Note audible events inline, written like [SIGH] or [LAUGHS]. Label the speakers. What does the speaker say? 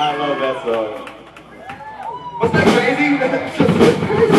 Speaker 1: I love that song. Wasn't that crazy? [LAUGHS] [LAUGHS]